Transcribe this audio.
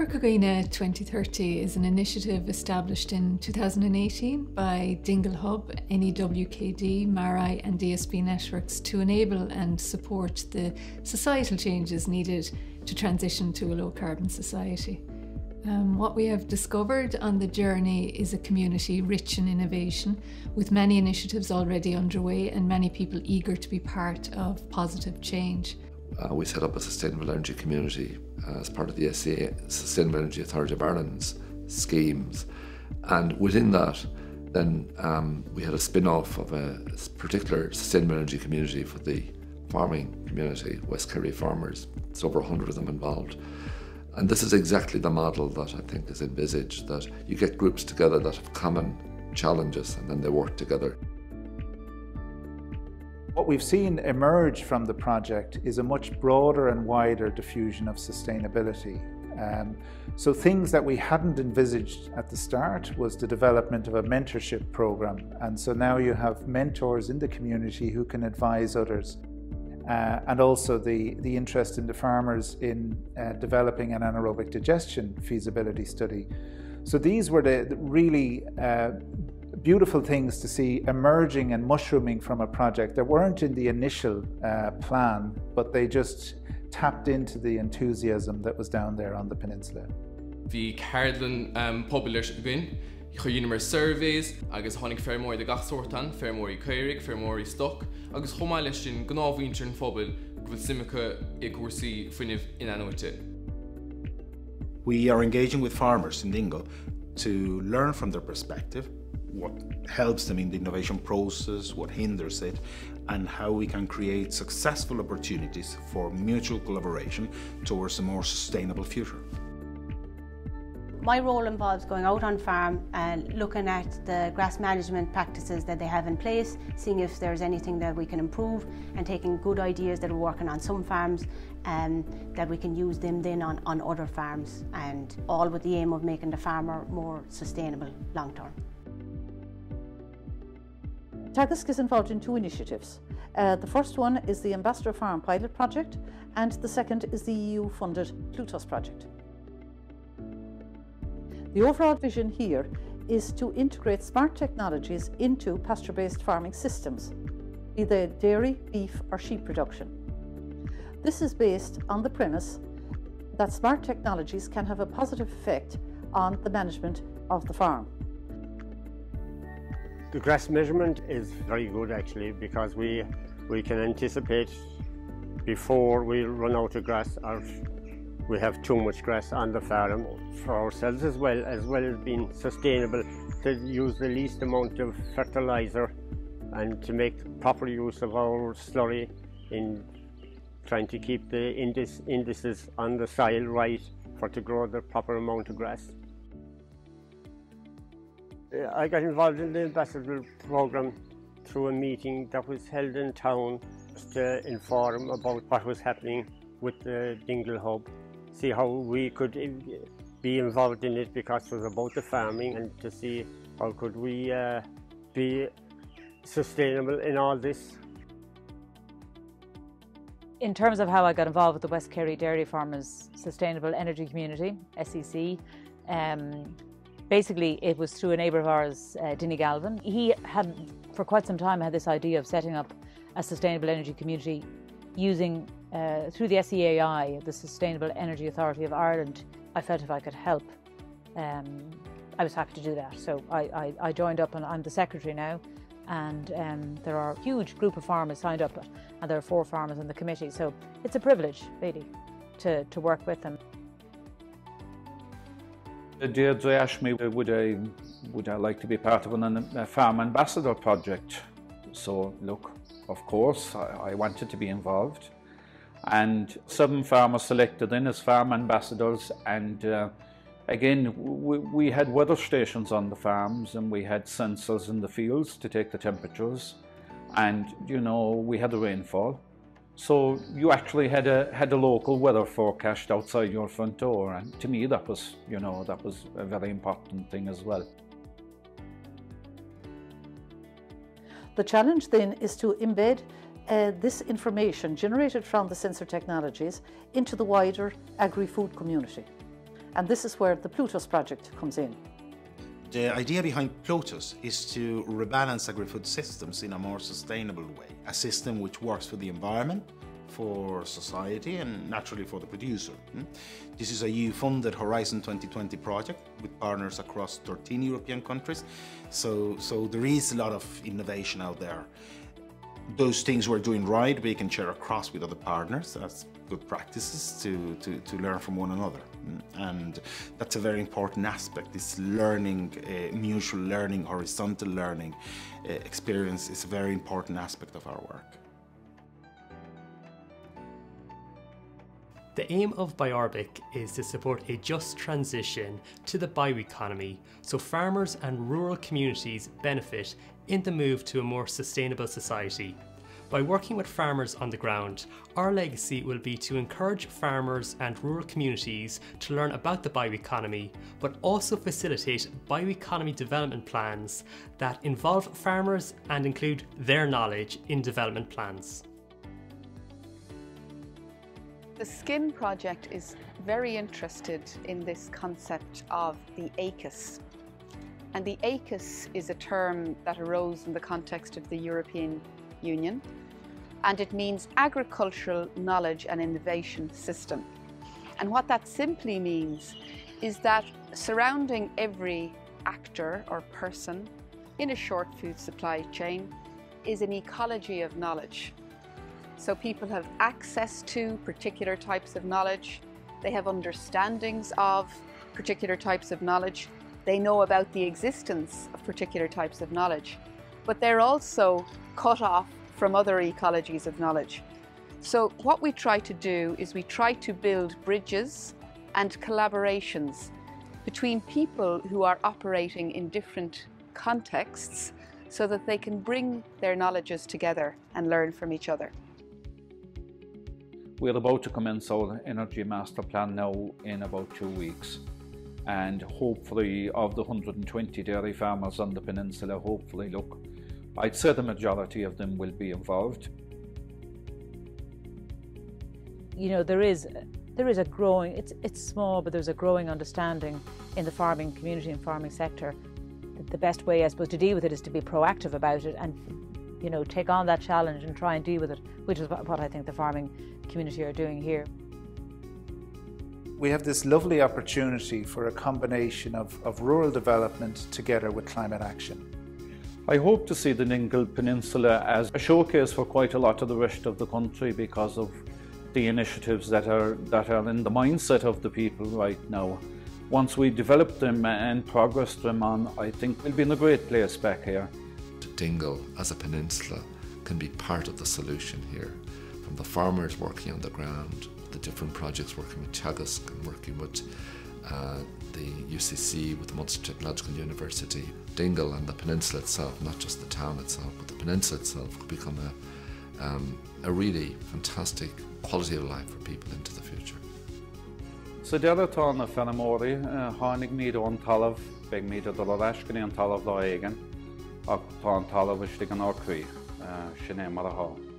Corca Dhuibhne 2030 is an initiative established in 2018 by Dingle Hub, NEWKD, MaREI, and ESB networks to enable and support the societal changes needed to transition to a low carbon society. Um, what we have discovered on the journey is a community rich in innovation, with many initiatives already underway and many people eager to be part of positive change. Uh, we set up a sustainable energy community as part of the SEAI, Sustainable Energy Authority of Ireland's schemes. And within that, then um, we had a spin off of a particular sustainable energy community for the farming community, West Kerry farmers. It's over 100 of them involved. And this is exactly the model that I think is envisaged that you get groups together that have common challenges and then they work together. What we've seen emerge from the project is a much broader and wider diffusion of sustainability. Um, so things that we hadn't envisaged at the start was the development of a mentorship program. And so now you have mentors in the community who can advise others. Uh, and also the, the interest in the farmers in uh, developing an anaerobic digestion feasibility study. So these were the, really uh, beautiful things to see emerging and mushrooming from a project that weren't in the initial uh, plan, but they just tapped into the enthusiasm that was down there on the peninsula. Bhí Cardlan um, poblir gin, chuine mar surveys agus tháinig fermóir de gachsortan, fermóí chuirigh, fermóí stoc, agus chomáile sin gnáhhaintear an fphobal go bhfuil simimecha i cuasaí funineh in anhaite. We are engaging with farmers in Dingle to learn from their perspective what helps them in the innovation process, what hinders it, and how we can create successful opportunities for mutual collaboration towards a more sustainable future. My role involves going out on farm and looking at the grass management practices that they have in place, seeing if there's anything that we can improve and taking good ideas that are working on some farms and um, that we can use them then on, on other farms and all with the aim of making the farmer more sustainable long term. Teagasc is involved in two initiatives. Uh, the first one is the Ambassador Farm Pilot Project, and the second is the EU-funded Ploutos project. The overall vision here is to integrate smart technologies into pasture-based farming systems, be they dairy, beef or sheep production. This is based on the premise that smart technologies can have a positive effect on the management of the farm. The grass measurement is very good actually because we we can anticipate before we run out of grass or we have too much grass on the farm for ourselves as well as well as being sustainable to use the least amount of fertilizer and to make proper use of our slurry in trying to keep the indices on the soil right for to grow the proper amount of grass. I got involved in the ambassador program through a meeting that was held in town to inform about what was happening with the Dingle Hub, see how we could be involved in it because it was about the farming and to see how could we uh, be sustainable in all this. In terms of how I got involved with the West Kerry Dairy Farmers Sustainable Energy Community, SEC, um, Basically, it was through a neighbour of ours, uh, Dinny Galvin. He had, for quite some time, had this idea of setting up a sustainable energy community using, uh, through the SEAI, the Sustainable Energy Authority of Ireland. I felt if I could help, um, I was happy to do that. So I, I, I, joined up and I'm the secretary now. And um, there are a huge group of farmers signed up, and there are four farmers on the committee. So it's a privilege, really, to, to work with them. Deirdre asked me would I, would I like to be part of an, a farm ambassador project. So look, of course, I, I wanted to be involved. And seven farmers selected in as farm ambassadors and uh, again, we, we, had weather stations on the farms and we had sensors in the fields to take the temperatures and you know we had the rainfall so you actually had a had a local weather forecast outside your front door, and to me that was you know that was a very important thing as well. The challenge then is to embed uh, this information generated from the sensor technologies into the wider agri-food community. And this is where the Ploutos project comes in. The idea behind Ploutos is to rebalance agri-food systems in a more sustainable way, a system which works for the environment, for society and naturally for the producer. Hmm? This is a EU-funded Horizon 2020 project with partners across 13 European countries, so, so there is a lot of innovation out there. Those things we're doing right, we can share across with other partners. That's good practices to, to, to learn from one another. Hmm? And that's a very important aspect. This learning, uh, mutual learning, horizontal learning uh, experience is a very important aspect of our work. The aim of BioRbic is to support a just transition to the bioeconomy so farmers and rural communities benefit in the move to a more sustainable society. By working with farmers on the ground, our legacy will be to encourage farmers and rural communities to learn about the bioeconomy, but also facilitate bioeconomy development plans that involve farmers and include their knowledge in development plans. The Skin project is very interested in this concept of the AKIS. And the AKIS is a term that arose in the context of the European Union and it means Agricultural Knowledge and Innovation System. And what that simply means is that surrounding every actor or person in a short food supply chain is an ecology of knowledge so people have access to particular types of knowledge, they have understandings of particular types of knowledge, they know about the existence of particular types of knowledge, but they're also cut off from other ecologies of knowledge. So what we try to do is we try to build bridges and collaborations between people who are operating in different contexts so that they can bring their knowledges together and learn from each other. We're about to commence our energy master plan now in about two weeks and hopefully of the 120 dairy farmers on the peninsula, hopefully look, I'd say the majority of them will be involved. You know, there is there is a growing, it's, it's small, but there's a growing understanding in the farming community and farming sector. That the best way, I suppose, to deal with it is to be proactive about it and you know, take on that challenge and try and deal with it, which is what I think the farming community are doing here. We have this lovely opportunity for a combination of, of rural development together with climate action. I hope to see the Dingle Peninsula as a showcase for quite a lot of the rest of the country because of the initiatives that are, that are in the mindset of the people right now. Once we develop them and progress them on, I think we'll be in a great place back here. Dingle as a peninsula can be part of the solution here. From the farmers working on the ground, the different projects working with Teagasc and working with uh, the UCC, with the Munster Technological University, Dingle and the peninsula itself, not just the town itself, but the peninsula itself could become a, um, a really fantastic quality of life for people into the future. So dead tá na fenamóí hánig míad an talamh beag míad do leiscinní an lá aigen ach tá an talamh an ácuí sinné mar a há.